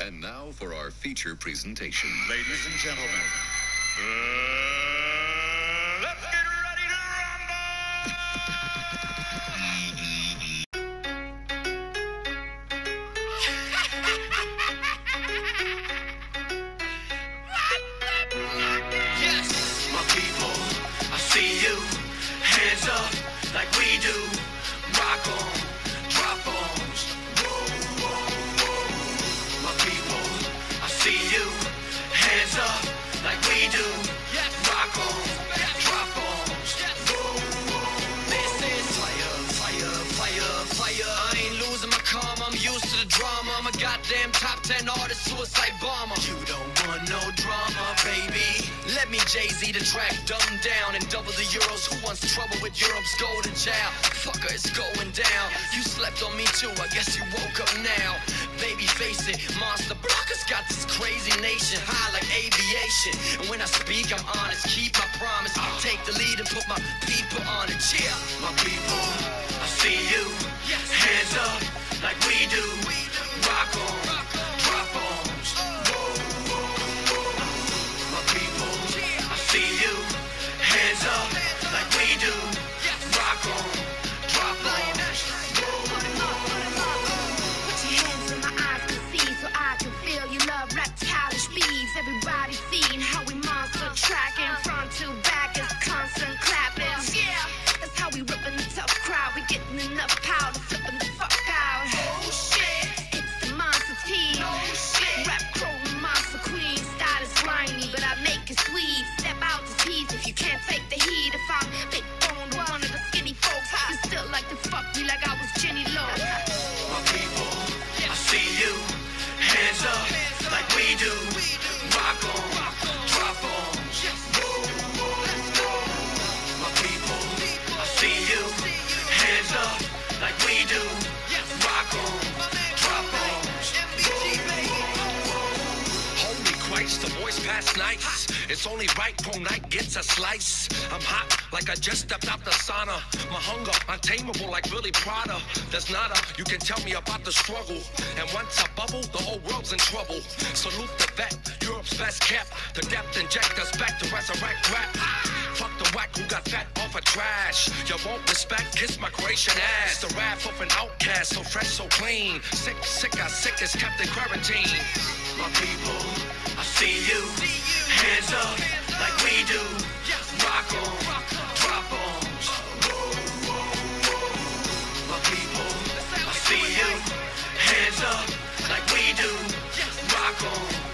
And now for our feature presentation. Ladies and gentlemen, uh, the drama. I'm a goddamn top 10 artist, suicide bomber. You don't want no drama, baby. Let me Jay Z the track dumb down and double the euros. Who wants trouble with Europe's golden child? Fucker, it's going down. You slept on me too. I guess you woke up now. Baby, face it. Monster Blockers got this crazy nation high like aviation. And when I speak, I'm honest. Keep my promise. I Take the lead and put my people on it. Cheer, my people. I see you. Hands up like we do. Rock on. Past nights. It's only right pro night gets a slice. I'm hot like I just stepped out the sauna. My hunger untamable like Billy Prada. There's nada you can tell me about the struggle. And once I bubble, the whole world's in trouble. Salute the vet, Europe's best kept. The depth inject us back to resurrect rap. Fuck the whack who got fat off of trash. You won't respect, kiss my Croatian ass. The wrath of an outcast, so fresh, so clean. Sick, sick, I sick as kept in quarantine. My people, I see you. Hands up like we do. Rock on, drop bombs. My people, I see you. Hands up like we do. Rock on,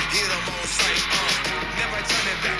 choppers up, on sight, uh. Never turning back,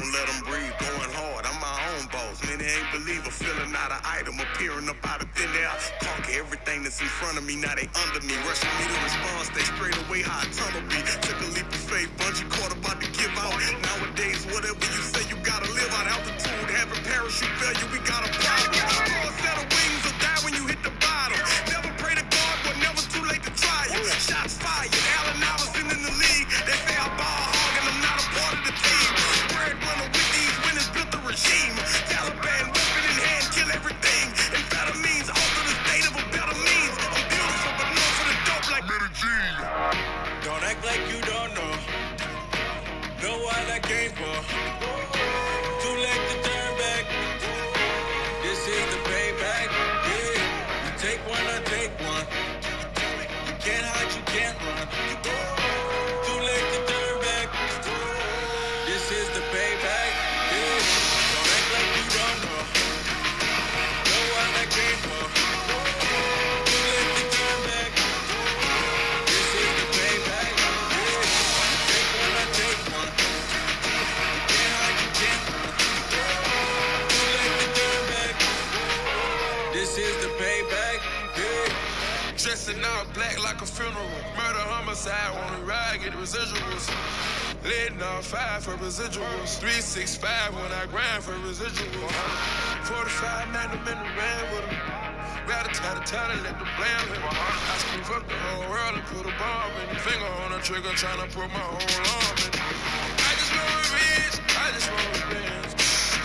don't let them breathe. Going hard. I'm my own boss. Many ain't believer. feeling out an item. Appearing up out of thin air. Conquer everything that's in front of me. Now they under me. Rushing me to respond. They straight away. How I tunnel be. Took a leap of faith. Bungee cord about to give out. Nowadays, whatever you say, you gotta live out altitude. Having parachute failure. We got a problem. You do Letting off five for residuals. 365 when I grind for residuals. 45 man, I'm in the ran with them. Rather tie the tie let the blame heart. I scream fuck the whole world and put a bomb in the finger on the trigger, trying to put my whole arm in. I just want revenge. I just want revenge.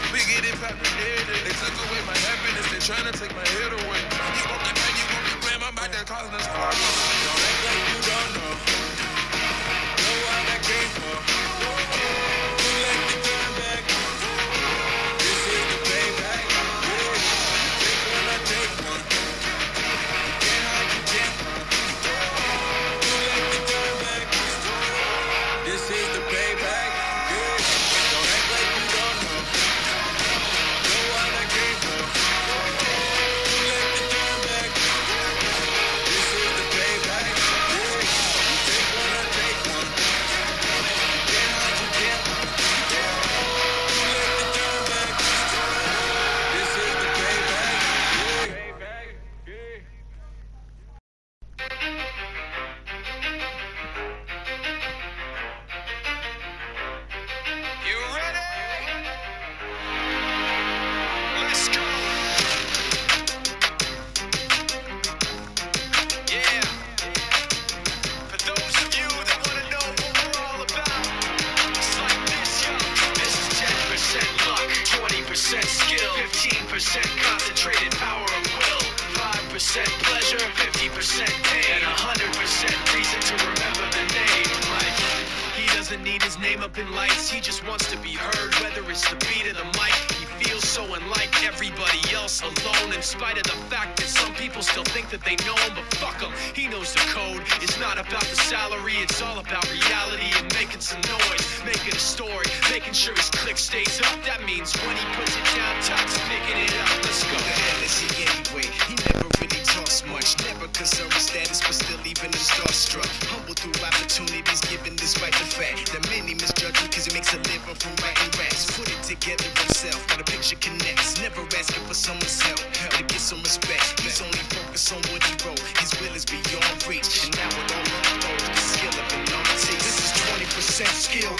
We get it poppin' dead. They took away my happiness. They tryna take my head away. You want the man, you want the gram. I'm out there causing us problems. Don't act like you don't. Know concentrated power of will, 5% pleasure, 50% pain, and 100% reason to remember the name. Like, he doesn't need his name up in lights, he just wants to be heard, whether it's the beat of the mic. He feels so unlike everybody else, alone, in spite of the fact that some people still think that they know him, but fuck him. He knows the code. It's not about the salary, it's all about reality and making some noise, making a story, making sure his click stays up. That means when he puts it down, Tuck's picking it up. From writing raps. Put it together himself,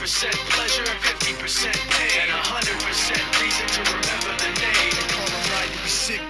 will, 5% pleasure, 50% pain, and 100% reason to remember the name. Call him Ryu, he's sick and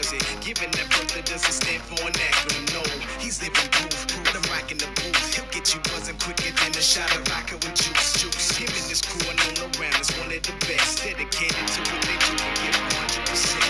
was it given that that doesn't stand for an acronym? No, he's living proof. Let him rock in the booth. He'll get you buzzing quicker than a shot of vodka with juice. Juice. Him and his crew are known around is one of the best. Dedicated to what they do and give 100%.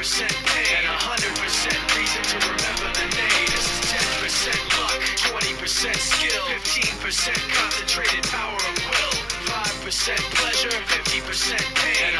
50% pain, and 100% reason to remember the name. This is 10% luck, 20% skill, 15% concentrated power of will, 5% pleasure, 50% pain,